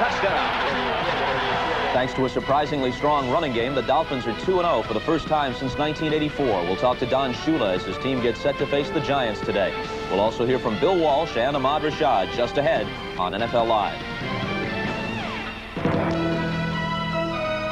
touchdown. Thanks to a surprisingly strong running game, the Dolphins are 2-0 for the first time since 1984. We'll talk to Don Shula as his team gets set to face the Giants today. We'll also hear from Bill Walsh and Ahmad Rashad just ahead on NFL Live.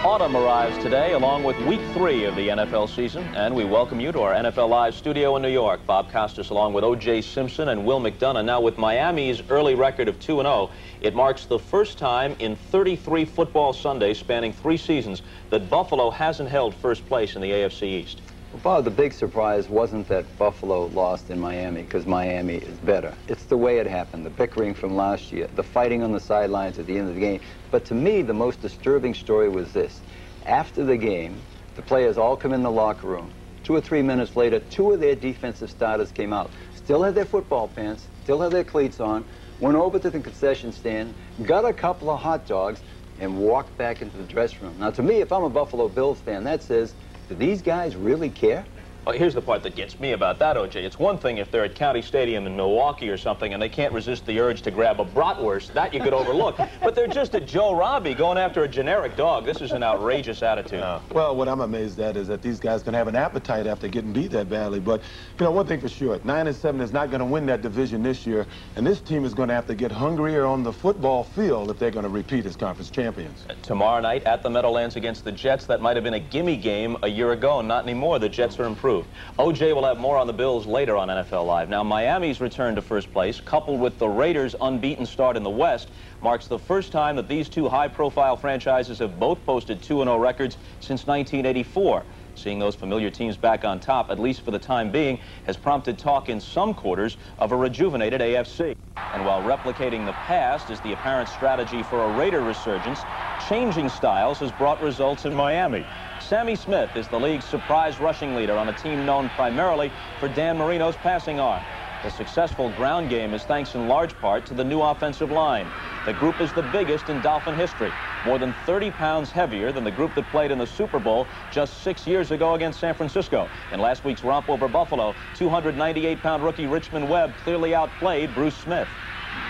Autumn arrives today along with week three of the NFL season, and we welcome you to our NFL Live studio in New York. Bob Costas along with O.J. Simpson and Will McDonough. Now with Miami's early record of 2-0, it marks the first time in 33 football Sundays spanning three seasons that Buffalo hasn't held first place in the AFC East. Well, Bob, the big surprise wasn't that Buffalo lost in Miami because Miami is better. It's the way it happened, the bickering from last year, the fighting on the sidelines at the end of the game. But to me, the most disturbing story was this. After the game, the players all come in the locker room. Two or three minutes later, two of their defensive starters came out. Still had their football pants, still had their cleats on, went over to the concession stand, got a couple of hot dogs, and walked back into the dressing room. Now, to me, if I'm a Buffalo Bills fan, that says do these guys really care? Well, here's the part that gets me about that, O.J. It's one thing if they're at County Stadium in Milwaukee or something and they can't resist the urge to grab a bratwurst. That you could overlook. but they're just at Joe Robbie going after a generic dog. This is an outrageous attitude. Well, what I'm amazed at is that these guys can have an appetite after getting beat that badly. But, you know, one thing for sure, 9 and 7 is not going to win that division this year. And this team is going to have to get hungrier on the football field if they're going to repeat as conference champions. Uh, tomorrow night at the Meadowlands against the Jets, that might have been a gimme game a year ago. Not anymore. The Jets are improved. OJ will have more on the Bills later on NFL Live. Now, Miami's return to first place, coupled with the Raiders' unbeaten start in the West, marks the first time that these two high-profile franchises have both posted 2-0 records since 1984. Seeing those familiar teams back on top, at least for the time being, has prompted talk in some quarters of a rejuvenated AFC. And while replicating the past is the apparent strategy for a Raider resurgence, changing styles has brought results in Miami. Sammy Smith is the league's surprise rushing leader on a team known primarily for Dan Marino's passing arm. The successful ground game is thanks in large part to the new offensive line. The group is the biggest in Dolphin history, more than 30 pounds heavier than the group that played in the Super Bowl just six years ago against San Francisco. In last week's romp over Buffalo, 298-pound rookie Richmond Webb clearly outplayed Bruce Smith.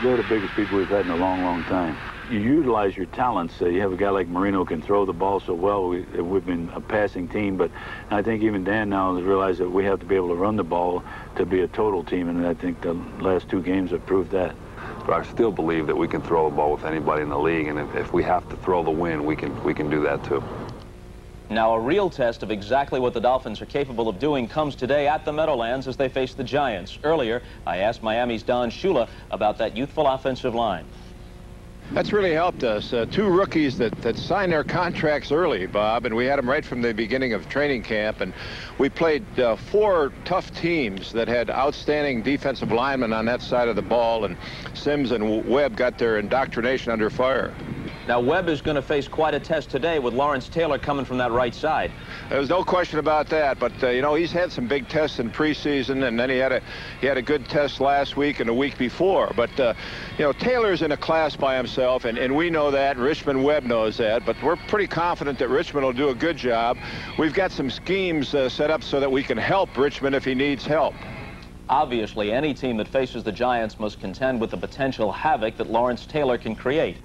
They're the biggest people we've had in a long, long time you utilize your talents. Uh, you have a guy like Marino can throw the ball so well. We, have been a passing team, but I think even Dan now has realized that we have to be able to run the ball to be a total team, and I think the last two games have proved that. But I still believe that we can throw the ball with anybody in the league, and if, if we have to throw the win, we can we can do that too. Now, a real test of exactly what the Dolphins are capable of doing comes today at the Meadowlands as they face the Giants. Earlier, I asked Miami's Don Shula about that youthful offensive line. That's really helped us. Uh, two rookies that, that signed their contracts early, Bob, and we had them right from the beginning of training camp. And we played uh, four tough teams that had outstanding defensive linemen on that side of the ball, and Sims and Webb got their indoctrination under fire. Now, Webb is going to face quite a test today with Lawrence Taylor coming from that right side. There's no question about that, but, uh, you know, he's had some big tests in preseason, and then he had a he had a good test last week and a week before. But, uh, you know, Taylor's in a class by himself, and, and we know that, and Richmond Webb knows that, but we're pretty confident that Richmond will do a good job. We've got some schemes uh, set up so that we can help Richmond if he needs help. Obviously, any team that faces the Giants must contend with the potential havoc that Lawrence Taylor can create.